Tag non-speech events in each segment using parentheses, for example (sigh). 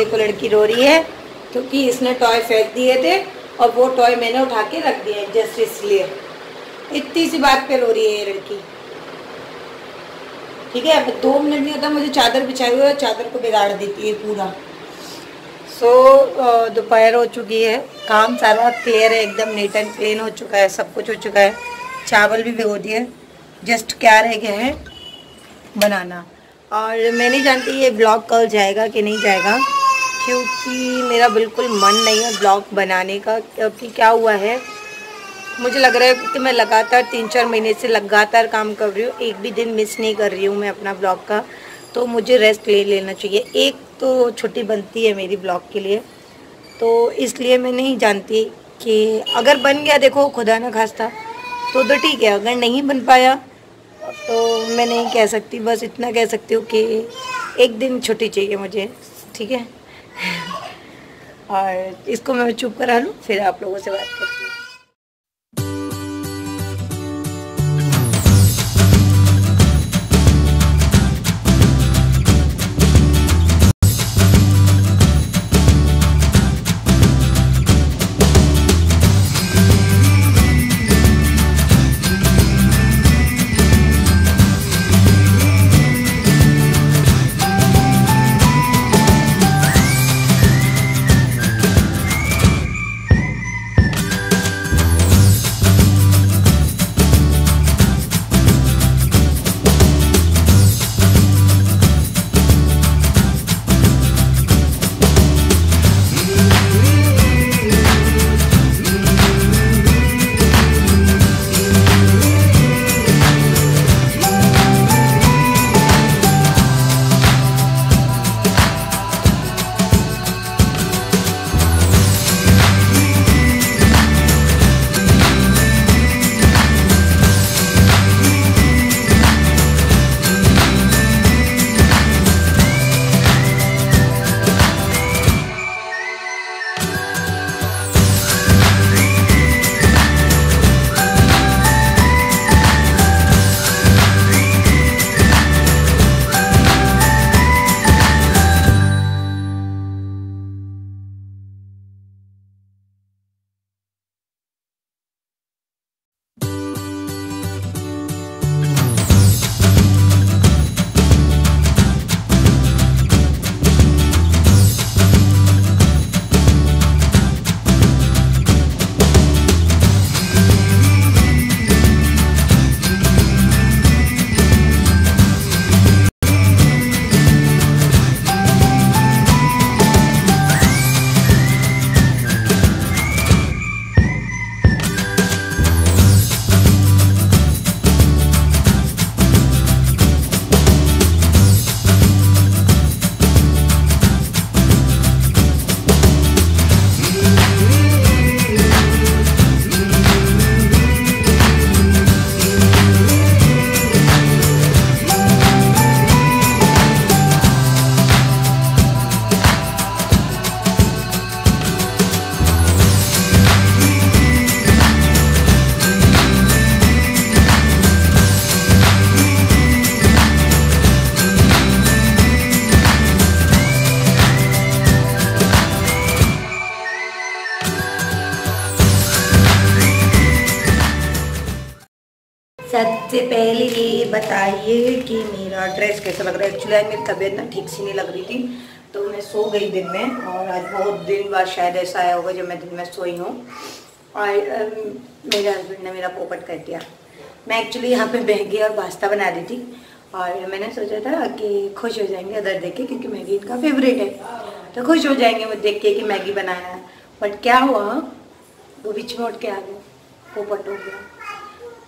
देखो लड़की रो रही है क्योंकि इसने टॉय फेंक दिए थे और वो टॉय मैंने उठा के रख दिए जस्ट इसलिए। इतनी सी बात पे रो रही है ये लड़की। ठीक है अब दो मिनट नहीं होता मुझे चादर बिछाई हुई है चादर को बिगाड़ देती है पूरा। सो so, दोपहर हो चुकी है। काम सारा क्लियर है एकदम नीट एंड क्लीन हो चुका है सब कुछ हो चुका है। चावल भी भिगो दिए जस्ट क्या रह गया है? बनाना। और मैं नहीं जानती ये ब्लॉग कल जाएगा कि नहीं जाएगा। क्योंकि मेरा बिल्कुल मन नहीं है ब्लॉग बनाने का, क्योंकि क्या हुआ है, मुझे लग रहा है कि मैं लगातार तीन चार महीने से लगातार काम कर रही हूँ, एक भी दिन मिस नहीं कर रही हूँ मैं अपना ब्लॉग का तो मुझे रेस्ट ले लेना चाहिए। एक तो छुट्टी बनती है मेरी ब्लॉग के लिए तो इसलिए मैं नहीं जानती कि अगर बन गया, देखो खुदा ना खास्ता तो तो ठीक है, अगर नहीं बन पाया तो मैं नहीं कह सकती, बस इतना कह सकती हूँ कि एक दिन छुट्टी चाहिए मुझे, ठीक है? और इसको मैं चुप करा लूँ फिर आप लोगों से बात करती बताइए कि मेरा ड्रेस कैसा लग रहा है? एक्चुअली मेरी तबीयत ना ठीक सी नहीं लग रही थी तो मैं सो गई दिन में और आज बहुत दिन बाद शायद ऐसा आया होगा जब मैं दिन में सोई हूँ। और मेरे हस्बैंड ने मेरा पोपट कर दिया। मैं एक्चुअली यहाँ पे मैगी और पास्ता बना रही थी और मैंने सोचा था कि खुश हो जाएँगे अदर देख के क्योंकि मैगी इनका फेवरेट है। तो खुश हो जाएँगे वो देख के कि मैगी बनाया। बट क्या हुआ? वो बीच में उठ के आ गए, पोपट हो गया।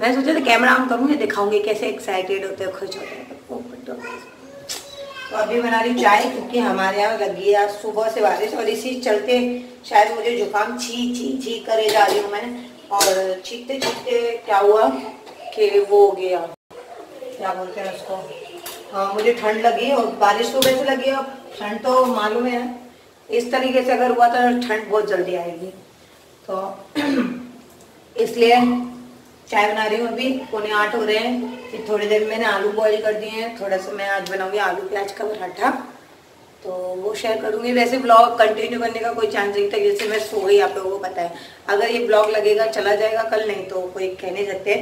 मैं सोचा था कैमरा ऑन करूँगी दिखाऊँगी कैसे एक्साइटेड होते हैं खुश होते हैं। तो, तो अभी बना रही चाय क्योंकि हमारे यहाँ लगी है सुबह से बारिश और इसी चलते शायद मुझे जुकाम छी छी छी करे जा रही हूँ मैं और छीकते छींकते क्या हुआ कि वो हो गया। क्या बोलते हैं उसको? हाँ मुझे ठंड लगी और बारिश सुबह से लगी अब ठंड तो मालूम है। इस तरीके से अगर हुआ तो ठंड बहुत जल्दी आएगी। तो (clears throat) इसलिए चाय बना रही हूँ अभी। पौने आठ हो रहे हैं। फिर थोड़ी देर मैंने आलू बॉईल कर दिए हैं। थोड़ा सा मैं आज बनाऊँगी आलू प्याज का पराठा। तो वो शेयर करूँगी। वैसे ब्लॉग कंटिन्यू करने का कोई चांस नहीं था, जैसे मैं सो गई, आप लोगों को पता है। अगर ये ब्लॉग लगेगा, चला जाएगा कल, नहीं तो कोई कह नहीं सकते।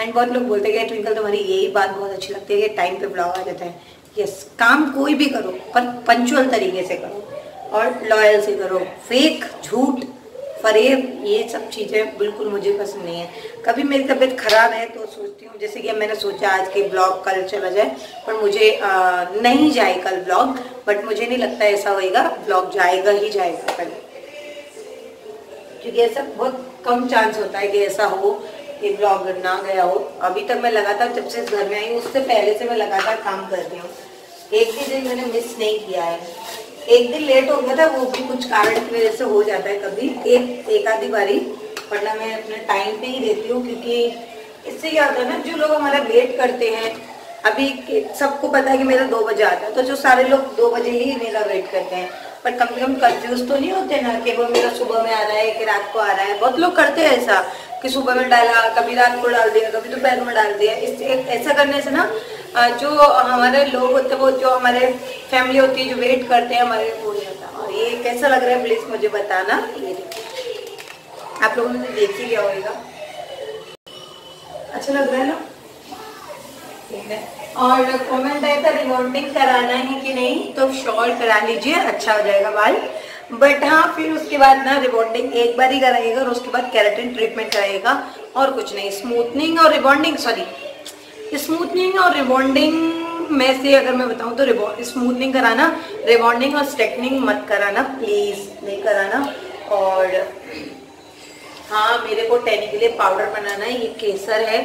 एंड बहुत लोग बोलते हैं ट्विंकल तुम्हारी यही बात बहुत अच्छी लगती है कि टाइम पे ब्लॉग आ जाता है। यस काम कोई भी करो, पर पंचुअल तरीके से करो और लॉयल से करो। फेक झूठ फरेब ये सब चीज़ें बिल्कुल मुझे पसंद नहीं है। कभी मेरी तबीयत ख़राब है तो सोचती हूँ जैसे कि मैंने सोचा आज के ब्लॉग कल चला जाए पर मुझे आ, नहीं जाए कल ब्लॉग बट मुझे नहीं लगता ऐसा होएगा ब्लॉग जाएगा ही जाएगा कल। क्योंकि ऐसा बहुत कम चांस होता है कि ऐसा हो कि ब्लॉग ना गया हो। अभी तक मैं लगातार जब से घर में आई हूँ उससे पहले से मैं लगातार काम कर रही हूँ। एक भी दिन मैंने मिस नहीं किया है। एक दिन लेट हो गया था, वो भी कुछ कारण की वजह से हो जाता है कभी। एक एक आधी बारी, वरना मैं अपने टाइम पे ही देती हूँ, क्योंकि इससे क्या होता है ना, जो लोग हमारा वेट करते हैं, अभी सबको पता है कि मेरा दो बजे आता है तो जो सारे लोग दो बजे ही मेरा वेट करते हैं। पर कम से कम कंफ्यूज तो नहीं होते ना, कि वो मेरा सुबह में आ रहा है, कि रात को आ रहा है। बहुत लोग करते हैं ऐसा, कि सुबह में डाला, कभी रात को डाल दिया, कभी दोपहर में डाल दिया। इससे ऐसा करने से ना जो हमारे लोग होते हैं, वो जो हमारे फैमिली होती है, जो वेट करते हैं हमारे वो नहीं होता। और ये कैसा लग रहा है प्लीज़ मुझे बताना। ये आप लोगों ने देख ही लिया होगा। अच्छा लग रहा है ना? और कमेंट आया था रिबॉन्डिंग कराना है कि नहीं? तो श्योर करा लीजिए अच्छा हो जाएगा बाल। बट हाँ फिर उसके बाद ना रिबॉन्डिंग एक बार ही कराइएगा और उसके बाद कैरेटिन ट्रीटमेंट कराइएगा। और कुछ नहीं स्मूथनिंग और रिबॉन्डिंग सॉरी स्मूथनिंग और रिबॉन्डिंग में से अगर मैं बताऊँ तो स्मूथनिंग कराना रिबॉन्डिंग और स्ट्रेटनिंग मत कराना प्लीज़ नहीं कराना। और हाँ मेरे को टैनिंग के लिए पाउडर बनाना है ये केसर है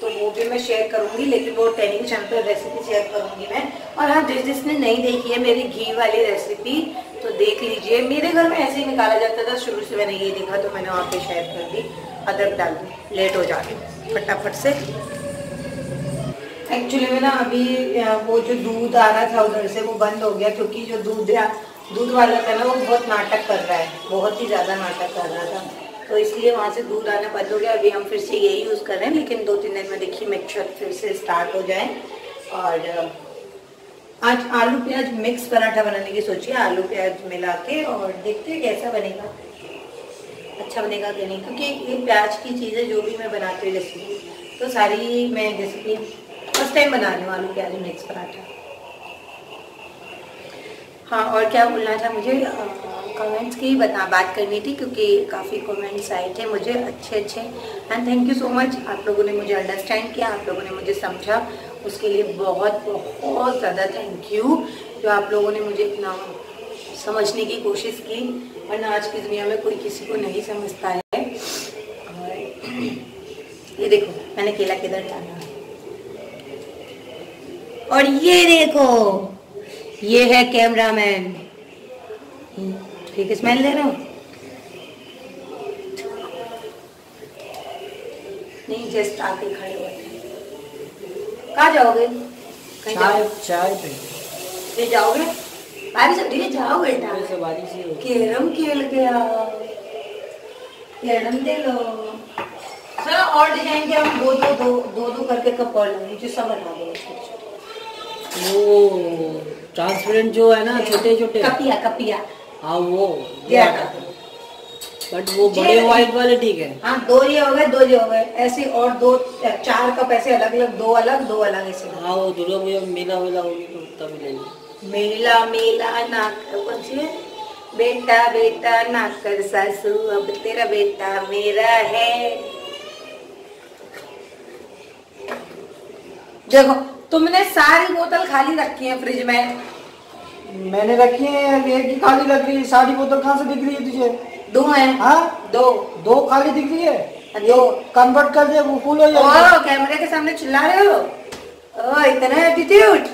तो वो भी मैं शेयर करूँगी, लेकिन वो ट्रेनिंग चैनल पर रेसिपी शेयर करूँगी मैं। और हाँ जिस जिसने नहीं देखी है मेरी घी वाली रेसिपी तो देख लीजिए। मेरे घर में ऐसे ही निकाला जाता था, शुरू से मैंने ये देखा तो मैंने वहाँ पे शेयर कर दी, अदरक डाल दी लेट हो जाती फटाफट से। एक्चुअली में ना अभी वो जो दूध आ रहा था उधर से वो बंद हो गया क्योंकि जो दूध दूध वाला था ना वो बहुत नाटक कर रहा है, बहुत ही ज़्यादा नाटक कर रहा था। तो इसलिए वहाँ से दूध आना बंद हो गया। अभी हम फिर से यही यूज़ कर रहे हैं, लेकिन दो तीन दिन में देखिए मिक्सचर फिर से स्टार्ट हो जाए। और आज आलू प्याज मिक्स पराठा बनाने की सोचिए आलू प्याज मिला के और देखते हैं कैसा बनेगा। अच्छा बनेगा कि नहीं? क्योंकि ये प्याज की चीज़ें जो भी मैं बनाती हूँ रेसिपी तो सारी मैं रेसिपी फ़र्स्ट टाइम बना रही हूँ आलू प्याज मिक्स पराठा? हाँ और क्या बोलना था मुझे? कमेंट्स की बता, बात करनी थी क्योंकि काफ़ी कमेंट्स आए थे मुझे अच्छे अच्छे and thank you so much आप लोगों ने मुझे अंडरस्टैंड किया, आप लोगों ने मुझे समझा। उसके लिए बहुत बहुत ज़्यादा थैंक यू जो आप लोगों ने मुझे इतना समझने की कोशिश की। वरना आज की दुनिया में कोई किसी को नहीं समझता है। और ये देखो, मैंने केला किधर डाला? और ये देखो ये है कैमरामैन। ठीक है स्मेल ले रहा हूँ? नहीं जस्ट आके खड़े हुए। कहा जाओगे? कहीं चाय पे। जाओगे? बारिश हो रही है जाओ बेटा। केरम खेल गया केरम दे लो सर और डिज़ाइन के हम दो दो दो दो दो करके कप और लेंगे जो सब बना दो वो ट्रांसपेरेंट जो है ना छोटे छोटे कपिया कपिया। हाँ वो बट वो बड़े व्हाइट वाले ठीक है। हाँ दो ये हो गए दो ये हो गए। ऐसे और दो चार कप ऐसे अलग अलग दो अलग दो अलग ऐसे। हाँ वो दुर्गा पूजा मेला वेला होगी तो तब लेंगे। मेला मेला ना कौन सी है? बेटा बेटा ना कर सासू अब तेरा बेटा मेरा है। देखो तुमने सारी बोतल खाली रखी है फ्रिज में। मैंने रखी है एक ही खाली लग रही है सारी बोतल कहाँ से दिख रही है तुझे? दो है। हाँ? दो। दो खाली दिख रही है? ये कन्वर्ट कर दे वो फुल हो जाएगा। कैमरे के सामने चिल्ला रहे हो? ओ इतना एटीट्यूड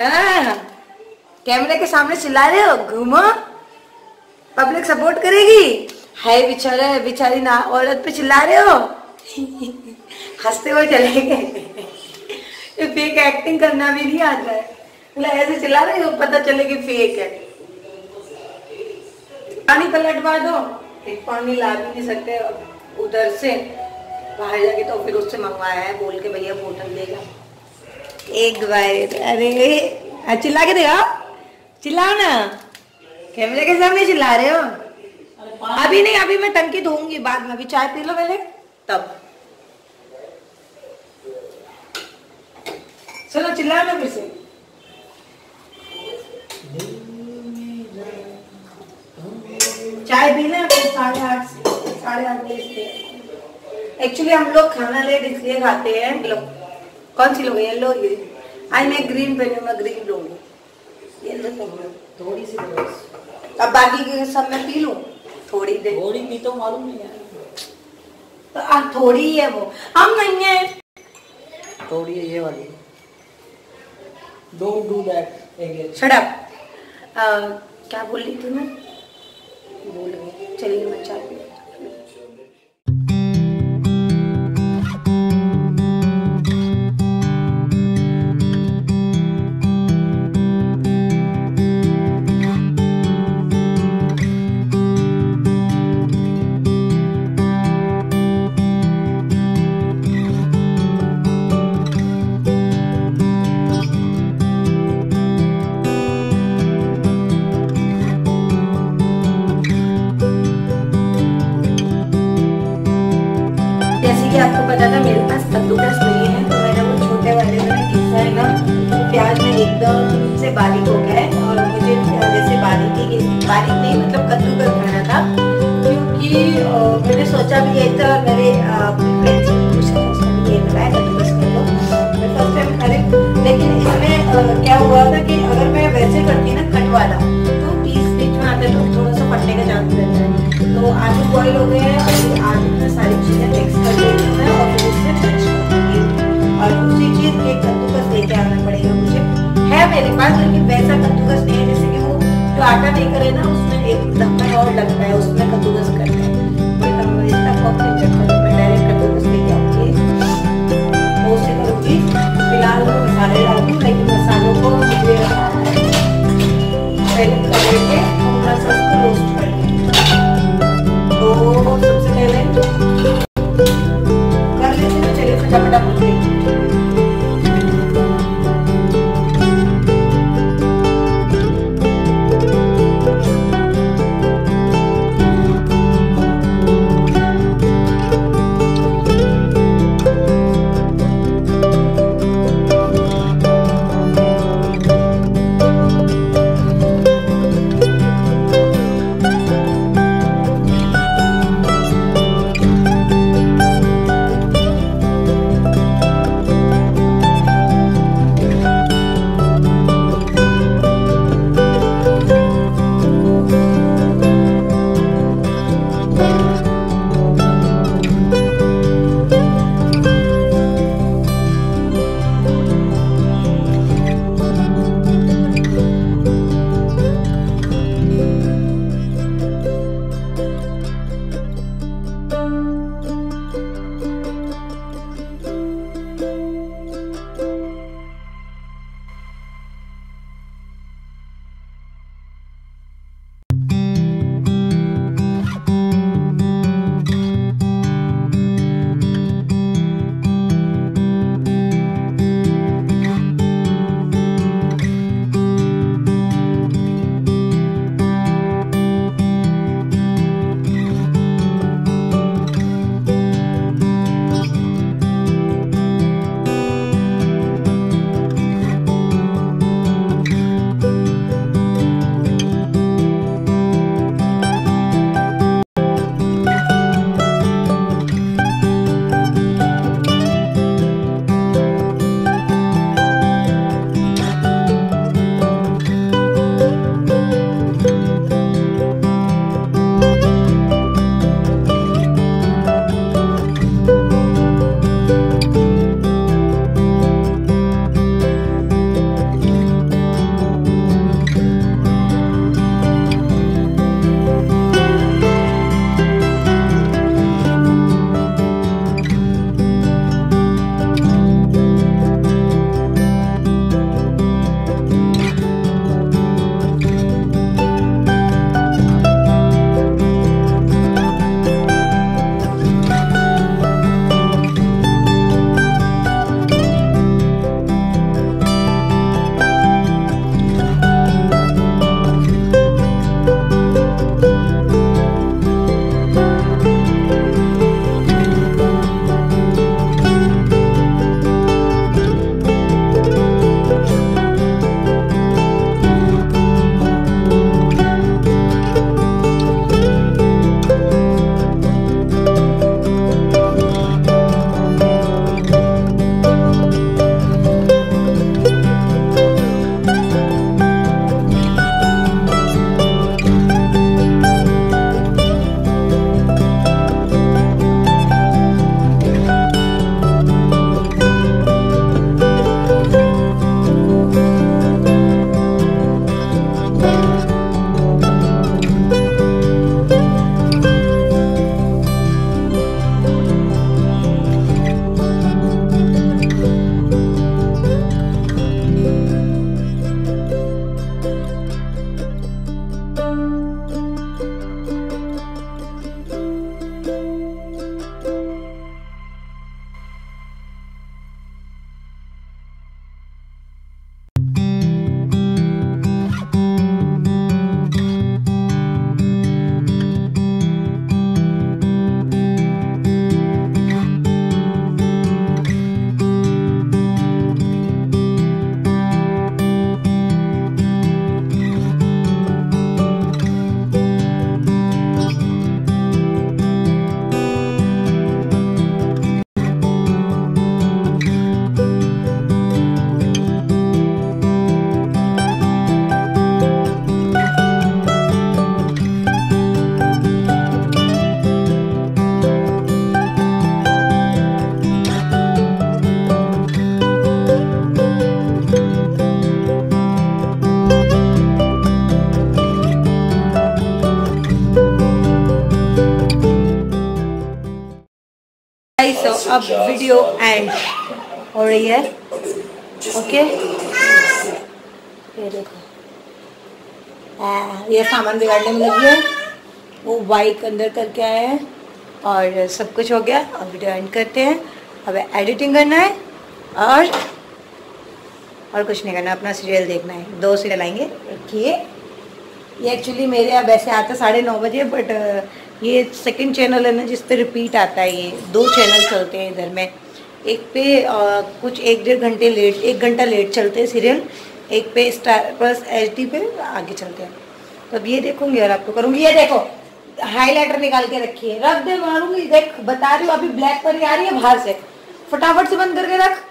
हाँ। कैमरे के सामने चिल्ला रहे हो? घूमो। पब्लिक सपोर्ट करेगी। है बेचारा बिचारी ना औरत पे चिल्ला रहे हो? (laughs) हँसते हुए चले गए। फेक एक्टिंग करना भी नहीं आता है। ऐसे चिल्ला रहे हो पता चले कि फेक है। पानी पलटवा दो। एक पानी ला भी नहीं सकते उधर से। बाहर जाके तो फिर उससे मंगवाया है बोल के भैया बोतल देगा एक बार अरे चिल्ला के देगा चिल्लाओ ना। कैमरे के सामने चिल्ला रहे हो। अभी नहीं अभी मैं टंकी धोऊँगी बाद में। अभी चाय पी लो पहले। तब। चलो चिल्लाओ ना फिर से। चाय पी लें फिर साढ़े आठ साढ़े आठ बजे से। एक्चुअली हम लोग खाना लेट इसलिए खाते हैं। लो कौन सी लोगे येलो ये आज मैं ग्रीन पहनी मैं ग्रीन लूँगी येलो थोड़ी सी अब बाकी के सब मैं पी लूँ? थोड़ी देर। थोड़ी पी तो मालूम नहीं है तो अब थोड़ी ही है वो। हम नहीं है। थोड़ी है ये वाली। डोंट डू दैट अगेन अप क्या बोल रही थी मैं? बोल रही चलिए मैं पी हो गए हैं। और आलू में सारी चीज़ें मिक्स कर देती हूँ और फिर उससे मैश करूँगी और दूसरी चीज़, एक कद्दूकस लेके आना पड़ेगा मुझे। है मेरे पास, लेकिन वैसा कद्दूकस नहीं है जैसे कि वो जो आटा लेकर है ना, उसमें एक ढक्कन और लगता है, उसमें कद्दूकस करते हैं अब वीडियो एंड हो रही है। ओके ये देखो। ये सामान बिगाड़ने में लगी है। वो बाइक अंदर करके आए हैं और सब कुछ हो गया। अब वीडियो एंड करते हैं। अब एडिटिंग करना है और और कुछ नहीं करना। अपना सीरियल देखना है। दो सीरियल आएँगे। रखिए ये। एक्चुअली मेरे यहाँ वैसे आता साढ़े नौ बजे बट ये सेकंड चैनल है ना जिस पे रिपीट आता है ये दो चैनल चलते हैं इधर में। एक पे आ, कुछ एक डेढ़ घंटे लेट एक घंटा लेट चलते हैं सीरियल एक पे स्टार प्लस एच डी पे आगे चलते हैं। तो अब ये देखूँगी और आपको करूँगी। ये देखो हाईलाइटर निकाल के रखी है। रख दे मारूँगी देख बता रही हूँ अभी ब्लैक पर आ रही है बाहर से। फटाफट से बंद करके रख।